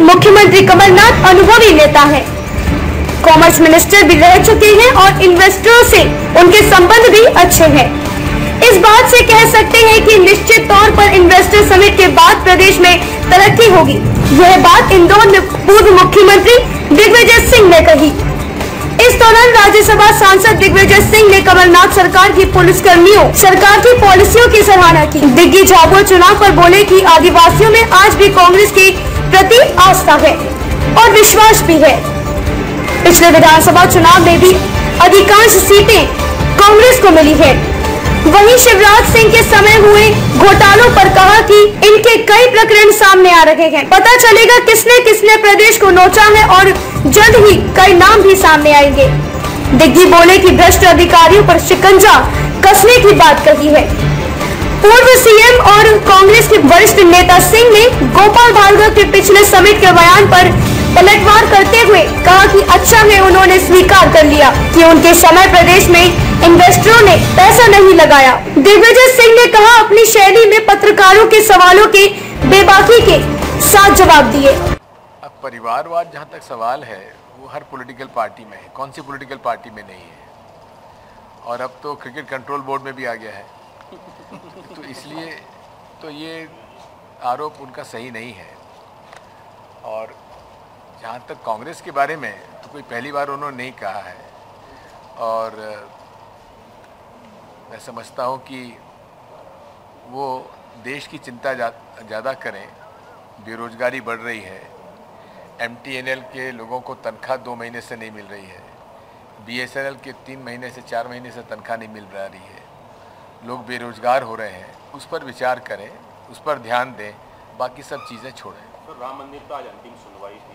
मुख्यमंत्री कमलनाथ अनुभवी नेता है। कॉमर्स मिनिस्टर भी रह चुके हैं और इन्वेस्टरों से उनके संबंध भी अच्छे हैं। इस बात से कह सकते हैं कि निश्चित तौर पर इन्वेस्टर समिट के बाद प्रदेश में तरक्की होगी। यह बात इंदौर में पूर्व मुख्यमंत्री दिग्विजय सिंह ने कही। इस दौरान राज्यसभा सांसद दिग्विजय सिंह ने कमलनाथ सरकार की पुलिस कर्मियों सरकार की पॉलिसियों की सराहना की। दिग्गी झाबुआ चुनाव पर बोले कि आदिवासियों में आज भी कांग्रेस के प्रति आस्था है और विश्वास भी है। पिछले विधानसभा चुनाव में भी अधिकांश सीटें कांग्रेस को मिली है। वहीं शिवराज सिंह के समय हुए घोटालों पर कहा कि इनके कई प्रकरण सामने आ रहे हैं। पता चलेगा किसने किसने प्रदेश को नोचा है और जल्द ही कई नाम भी सामने आएँगे। दिग्गी बोले कि भ्रष्ट अधिकारियों पर शिकंजा कसने की बात कही है। पूर्व सीएम और कांग्रेस के वरिष्ठ नेता सिंह ने गोपाल भार्गव के पिछले समिट के बयान पर पलटवार करते हुए कहा कि अच्छा है उन्होंने स्वीकार कर लिया कि उनके समय प्रदेश में इन्वेस्टरों ने पैसा नहीं लगाया। दिग्विजय सिंह ने कहा, अपनी शैली में पत्रकारों के सवालों के बेबाकी के साथ जवाब दिए। परिवारवाद जहाँ तक सवाल है, वो हर पॉलिटिकल पार्टी में है। कौन सी पॉलिटिकल पार्टी में नहीं है? और अब तो क्रिकेट कंट्रोल बोर्ड में भी आ गया है। तो इसलिए तो ये आरोप उनका सही नहीं है। और जहाँ तक कांग्रेस के बारे में तो कोई पहली बार उन्होंने नहीं कहा है। और मैं समझता हूँ कि वो देश की चिंता ज़्यादा करें, बेरोजगारी बढ़ रही है। एमटीएनएल के लोगों को तनख्वाह दो महीने से नहीं मिल रही है। बीएसएनएल के तीन महीने से, चार महीने से तनख्वाह नहीं मिल रही है। लोग बेरोजगार हो रहे हैं, उस पर विचार करें, उस पर ध्यान दें, बाकी सब चीज़ें छोड़ें। सर, राम मंदिर का आज अंतिम सुनवाई थी।